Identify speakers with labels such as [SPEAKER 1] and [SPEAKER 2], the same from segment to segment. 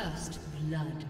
[SPEAKER 1] First blood.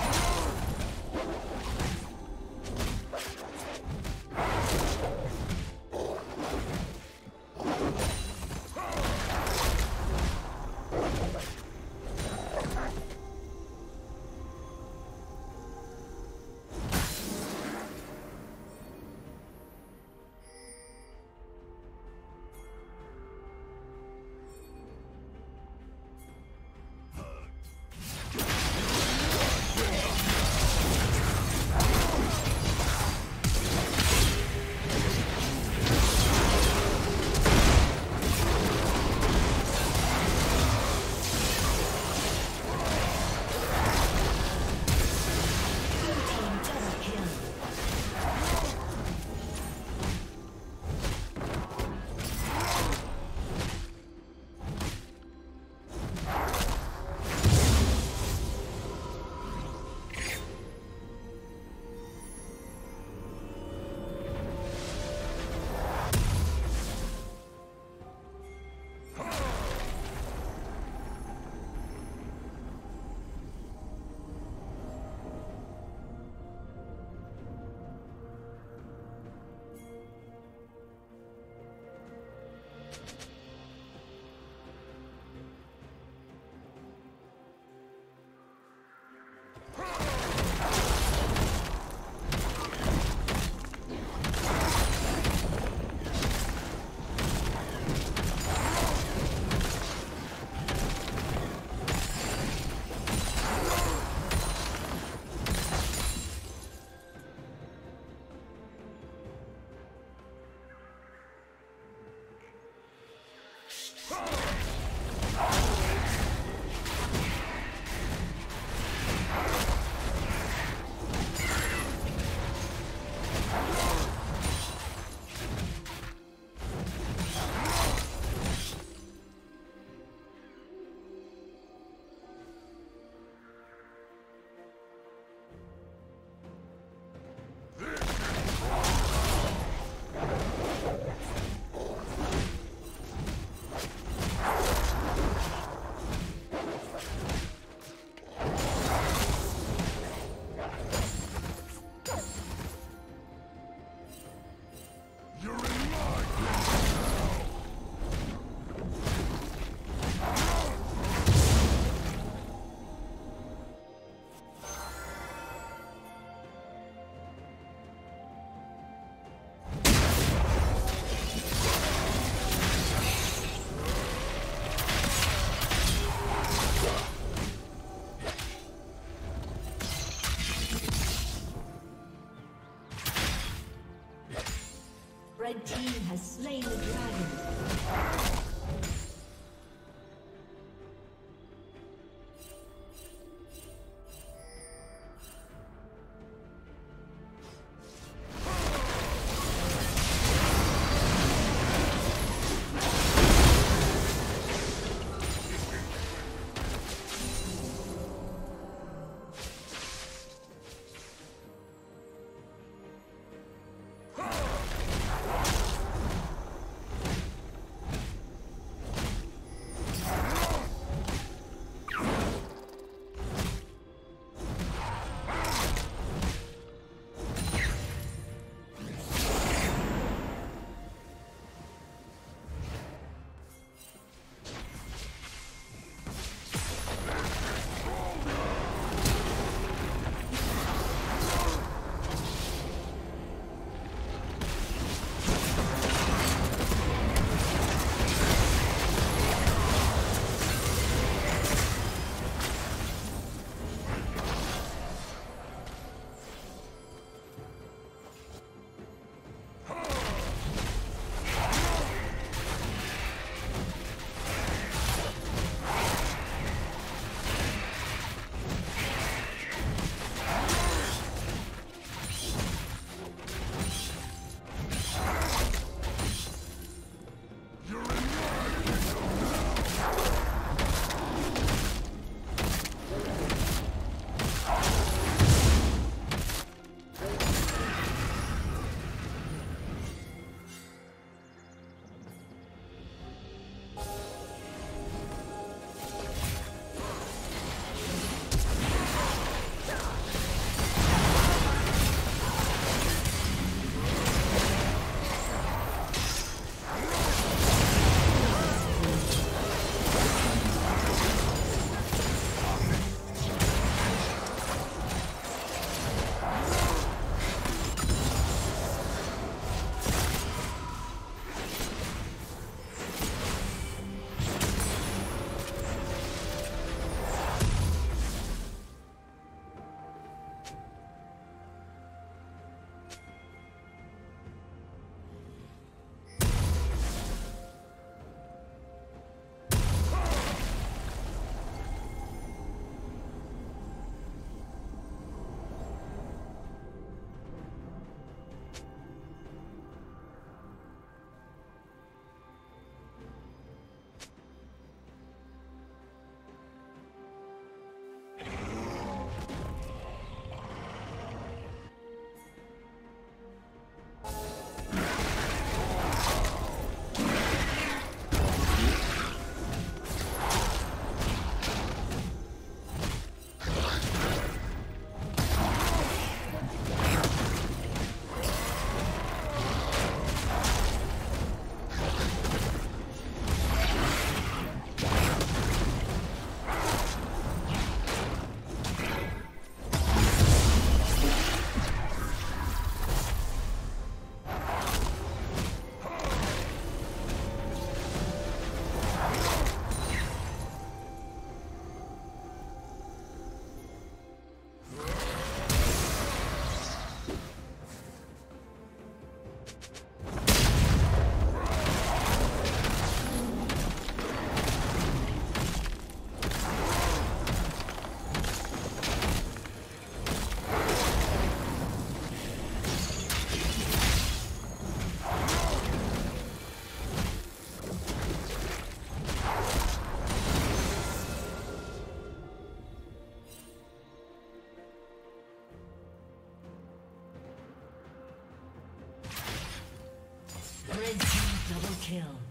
[SPEAKER 2] Kill.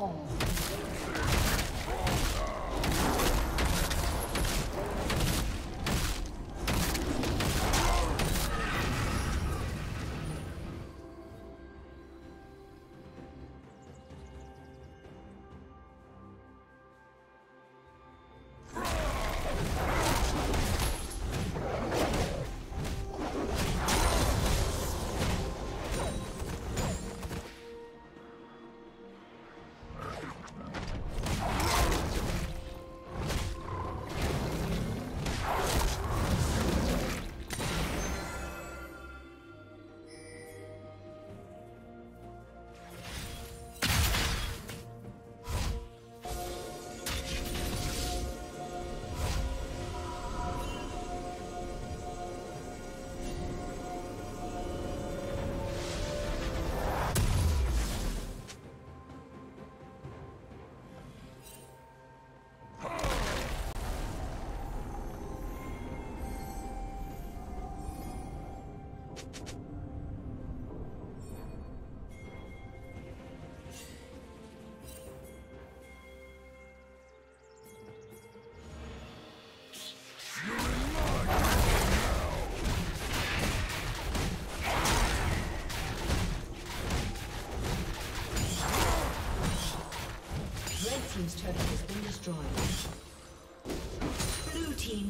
[SPEAKER 1] 哦。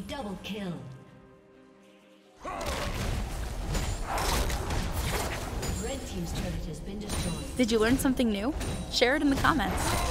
[SPEAKER 1] Double kill. Red Team's turret has been destroyed.
[SPEAKER 3] Did you learn something new? Share it in the comments.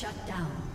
[SPEAKER 1] Shut down.